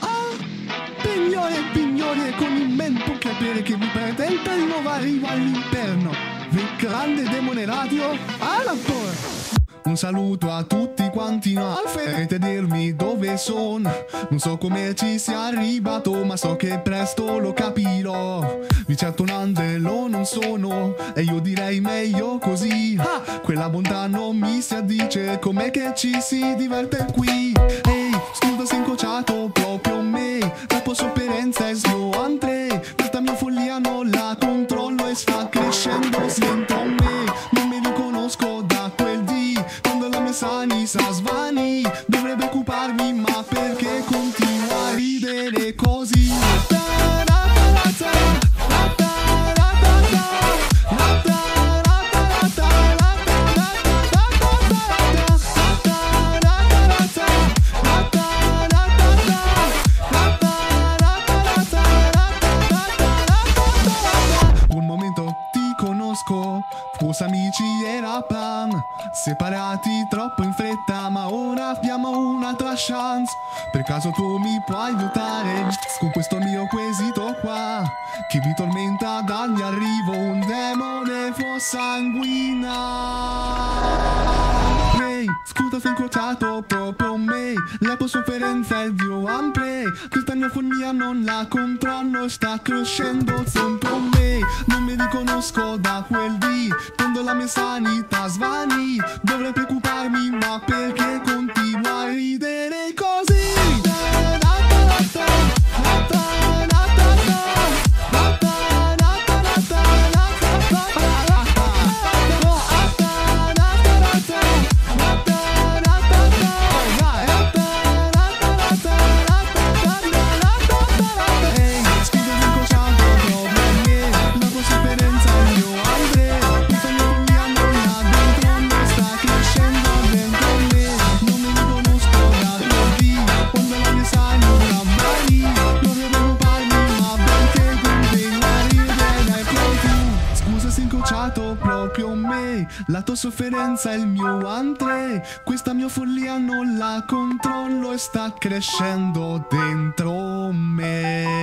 ah, Pignore e pignore con il mento capire che vi pretende il nuovo arrivo all'interno. Del grande demone radio alla porta un saluto a tutti quanti, no Alfrete dirmi dove sono Non so come ci sia arrivato Ma so che presto lo capirò. Di certo un angelo non sono E io direi meglio così. Ah, Quella bontà non mi si addice Com'è che ci si diverte qui? Ehi, forse amici era plan Separati troppo in fretta ma ora abbiamo un'altra chance. Per caso tu mi puoi aiutare? Con questo mio quesito qua Che mi tormenta dagli arrivo un demone fu Ehi, scusa sei incrociato proprio me. La tua sofferenza è Dio ampre Questa mia follia non la controllo Sta crescendo dentro me. Non mi riconosco da quel di Quando la mia sanità svani. Dovrei preoccuparmi ma perché continua Incrociato proprio me. La tua sofferenza è il mio Andre Questa mia follia non la controllo E sta crescendo dentro me